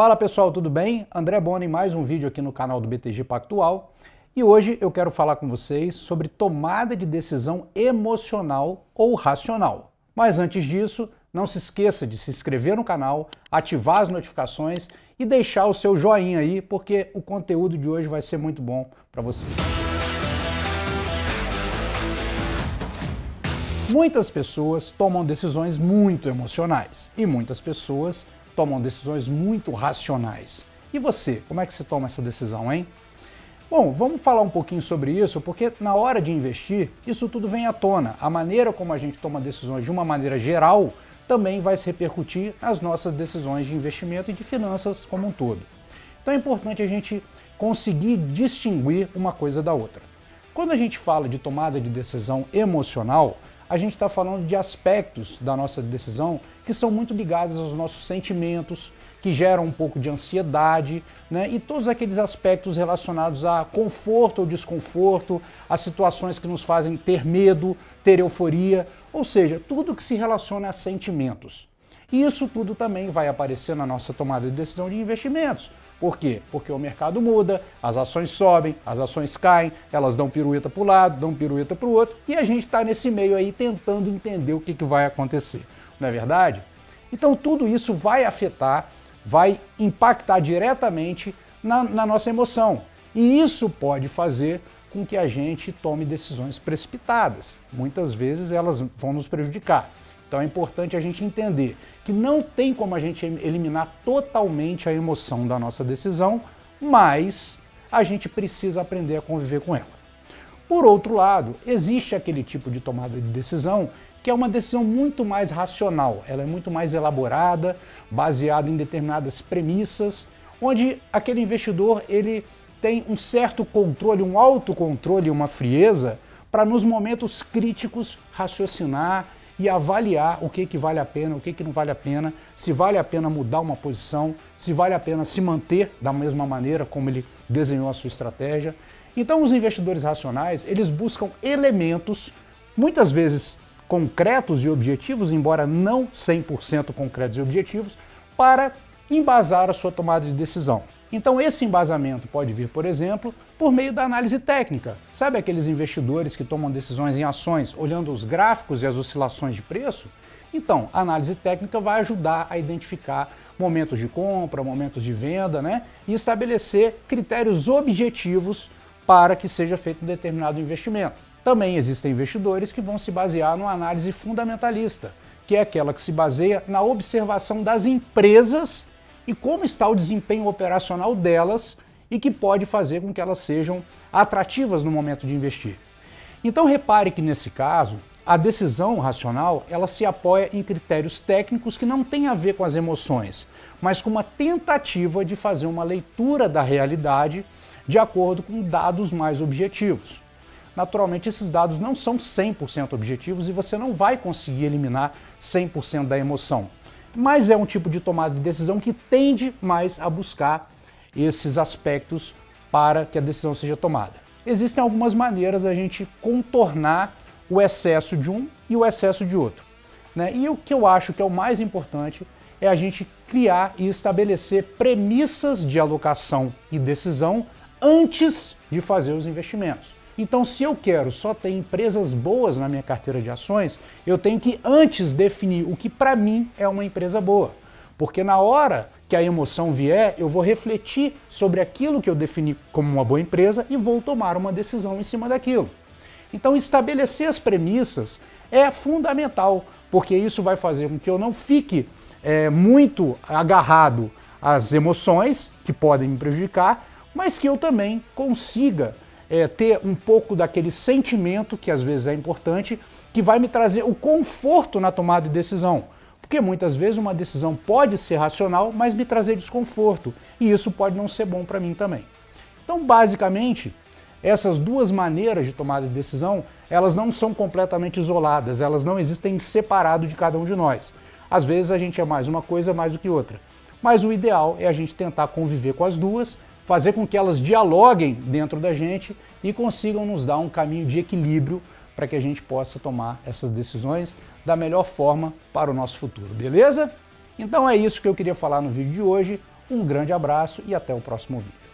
Fala pessoal, tudo bem? André Boni, mais um vídeo aqui no canal do BTG Pactual. E hoje eu quero falar com vocês sobre tomada de decisão emocional ou racional. Mas antes disso, não se esqueça de se inscrever no canal, ativar as notificações e deixar o seu joinha aí, porque o conteúdo de hoje vai ser muito bom para você. Muitas pessoas tomam decisões muito emocionais e muitas pessoas tomam decisões muito racionais. E você, como é que você toma essa decisão, hein? Bom, vamos falar um pouquinho sobre isso, porque na hora de investir, isso tudo vem à tona. A maneira como a gente toma decisões de uma maneira geral também vai se repercutir nas nossas decisões de investimento e de finanças como um todo. Então é importante a gente conseguir distinguir uma coisa da outra. Quando a gente fala de tomada de decisão emocional, a gente está falando de aspectos da nossa decisão que são muito ligados aos nossos sentimentos, que geram um pouco de ansiedade, né? E todos aqueles aspectos relacionados a conforto ou desconforto, a situações que nos fazem ter medo, ter euforia, ou seja, tudo que se relaciona a sentimentos. E isso tudo também vai aparecer na nossa tomada de decisão de investimentos. Por quê? Porque o mercado muda, as ações sobem, as ações caem, elas dão pirueta para o lado, dão pirueta para o outro, e a gente está nesse meio aí tentando entender o que, que vai acontecer. Não é verdade? Então tudo isso vai afetar, vai impactar diretamente na, na nossa emoção. E isso pode fazer com que a gente tome decisões precipitadas. Muitas vezes elas vão nos prejudicar. Então é importante a gente entender que não tem como a gente eliminar totalmente a emoção da nossa decisão, mas a gente precisa aprender a conviver com ela. Por outro lado, existe aquele tipo de tomada de decisão que é uma decisão muito mais racional, ela é muito mais elaborada, baseada em determinadas premissas, onde aquele investidor ele tem um certo controle, um autocontrole, uma frieza para nos momentos críticos raciocinar e avaliar o que, que vale a pena, o que, que não vale a pena, se vale a pena mudar uma posição, se vale a pena se manter da mesma maneira como ele desenhou a sua estratégia. Então os investidores racionais, eles buscam elementos, muitas vezes concretos e objetivos, embora não 100% concretos e objetivos, para embasar a sua tomada de decisão. Então esse embasamento pode vir, por exemplo, por meio da análise técnica. Sabe aqueles investidores que tomam decisões em ações olhando os gráficos e as oscilações de preço? Então, a análise técnica vai ajudar a identificar momentos de compra, momentos de venda, né? E estabelecer critérios objetivos para que seja feito um determinado investimento. Também existem investidores que vão se basear numa análise fundamentalista, que é aquela que se baseia na observação das empresas e como está o desempenho operacional delas e que pode fazer com que elas sejam atrativas no momento de investir. Então repare que nesse caso, a decisão racional, ela se apoia em critérios técnicos que não têm a ver com as emoções, mas com uma tentativa de fazer uma leitura da realidade de acordo com dados mais objetivos. Naturalmente, esses dados não são 100% objetivos e você não vai conseguir eliminar 100% da emoção mas é um tipo de tomada de decisão que tende mais a buscar esses aspectos para que a decisão seja tomada. Existem algumas maneiras da gente contornar o excesso de um e o excesso de outro. Né? E o que eu acho que é o mais importante é a gente criar e estabelecer premissas de alocação e decisão antes de fazer os investimentos. Então, se eu quero só ter empresas boas na minha carteira de ações, eu tenho que antes definir o que para mim é uma empresa boa. Porque na hora que a emoção vier, eu vou refletir sobre aquilo que eu defini como uma boa empresa e vou tomar uma decisão em cima daquilo. Então, estabelecer as premissas é fundamental, porque isso vai fazer com que eu não fique é, muito agarrado às emoções, que podem me prejudicar, mas que eu também consiga é, ter um pouco daquele sentimento, que às vezes é importante, que vai me trazer o conforto na tomada de decisão. Porque muitas vezes uma decisão pode ser racional, mas me trazer desconforto. E isso pode não ser bom para mim também. Então, basicamente, essas duas maneiras de tomada de decisão, elas não são completamente isoladas, elas não existem separado de cada um de nós. Às vezes a gente é mais uma coisa mais do que outra. Mas o ideal é a gente tentar conviver com as duas fazer com que elas dialoguem dentro da gente e consigam nos dar um caminho de equilíbrio para que a gente possa tomar essas decisões da melhor forma para o nosso futuro, beleza? Então é isso que eu queria falar no vídeo de hoje. Um grande abraço e até o próximo vídeo.